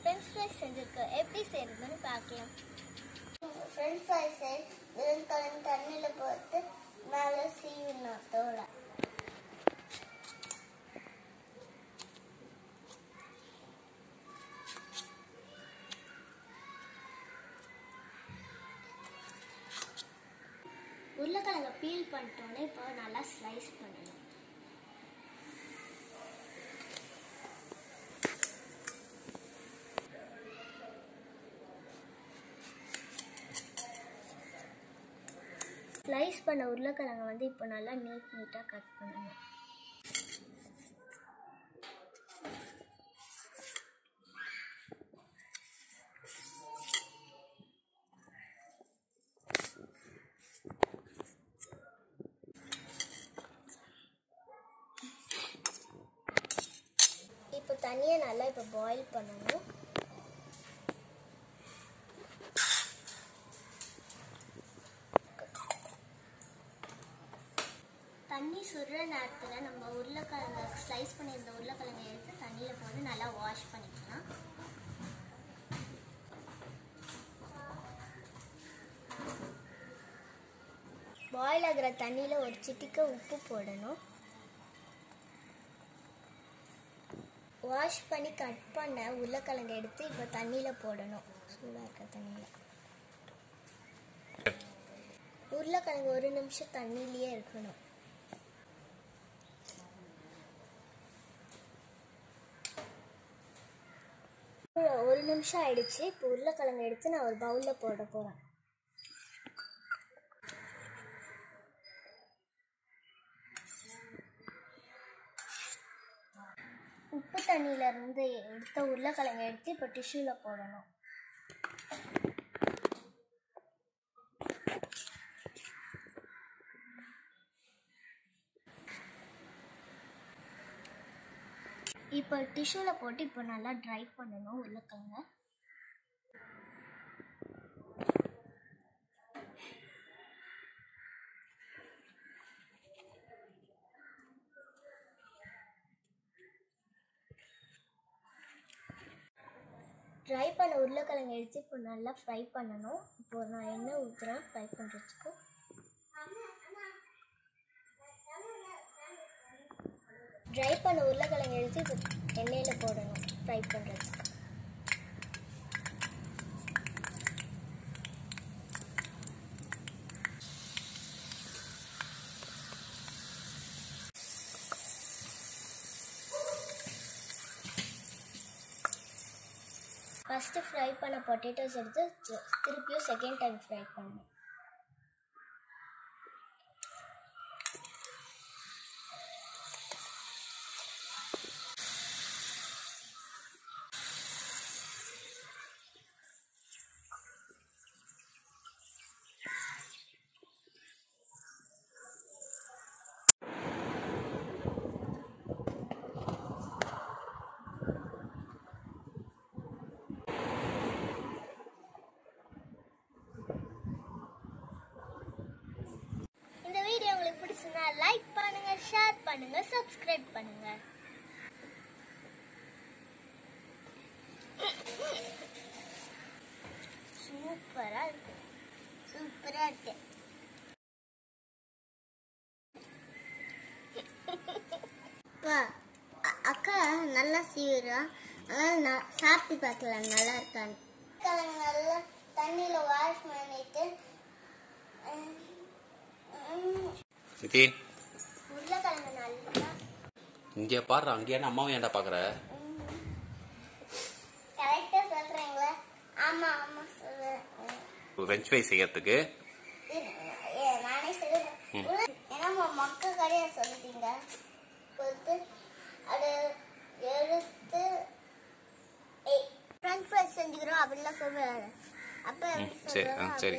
French fries செஞ்சுருக்கேன் எப்படி செய்யறதுன்னு பார்க்கலாம். ஃப்ரெஞ்ச் ஃப்ரைஸை வெறும் கலந்து தண்ணியில் போட்டு மேலே சீவிடணும் தோலை. உருளைக்கிழங்க பீல் பண்ணிட்டோன்னே இப்போ நல்லா ஸ்லைஸ் பண்ணணும் ஸ்லைஸ் பண்ண உருளைக்கிழங்கை வந்து இப்போ நல்லா நீட் நீட்டாக கட் பண்ணணும் இப்போ தண்ணியை நல்லா இப்போ பாயில் பண்ணணும். தண்ணி சுடுற நேரத்தில் நம்ம உருளைக்கிழங்க ஸ்லைஸ் பண்ணியிருந்த உருளைக்கிழங்க எடுத்து தண்ணியில் போட்டு நல்லா வாஷ் பண்ணிக்கலாம். பாயில் ஆகிற தண்ணியில் ஒரு சிட்டிக்க உப்பு போடணும். வாஷ் பண்ணி கட் பண்ண உருளைக்கிழங்க எடுத்து இப்போ தண்ணியில் போடணும். சூடாக இருக்க தண்ணியில். உருளைக்கிழங்கு ஒரு நிமிஷம் தண்ணியிலேயே இருக்கணும். ஒரு நிமிஷம் ஆயிடுச்சு. இப்போ உருளைக்கிழங்கு எடுத்து நான் ஒரு பவுலில் போட போகிறேன் உப்பு தண்ணியில இருந்து எடுத்த உருளைக்கிழங்கு எடுத்து இப்போ டிஷ்யூவில் போடணும். இப்போ டிஷ்யூவில் போட்டு இப்போ நல்லா ட்ரை பண்ணணும் உருளைக்கிழங்க. ட்ரை பண்ண உருளைக்கிழங்கு எடுத்து இப்போ நல்லா ஃப்ரை பண்ணணும். இப்போ நான் எண்ணெய் ஊற்றுறேன் ஃப்ரை பண்ணுறதுக்கு ட்ரை பண்ண உருளைக்கிழங்கு எடுத்து இப்போ எண்ணெயில் போடணும். ஃப்ரை பண்ணுறதுக்கு ஃபஸ்ட்டு ஃப்ரை பண்ண பொட்டேட்டோஸ் எடுத்து திருப்பியும் செகண்ட் டைம் ஃப்ரை பண்ணணும். பிடிச்சிருந்தா லைக் பண்ணுங்க ஷேர் பண்ணுங்க சப்ஸ்கிரைப் பண்ணுங்க. சூப்பரா இருக்கு. சூப்பரா இருக்கு. அப்பா, அக்கா நல்லா சீவிரா அதனால நான் சாப்பிட்டு பார்க்கலாம் நல்லா இருக்கான்னு. நல்லா தண்ணியில் வாஷ் பண்ணிட்டு நிதின் இங்கே பாடுற அங்கேயே அம்மாவும் ஏன்டா சொல்றேன். ஃப்ரெஞ்ச் ஃப்ரை செய்யறதுக்கு சரி, சரி.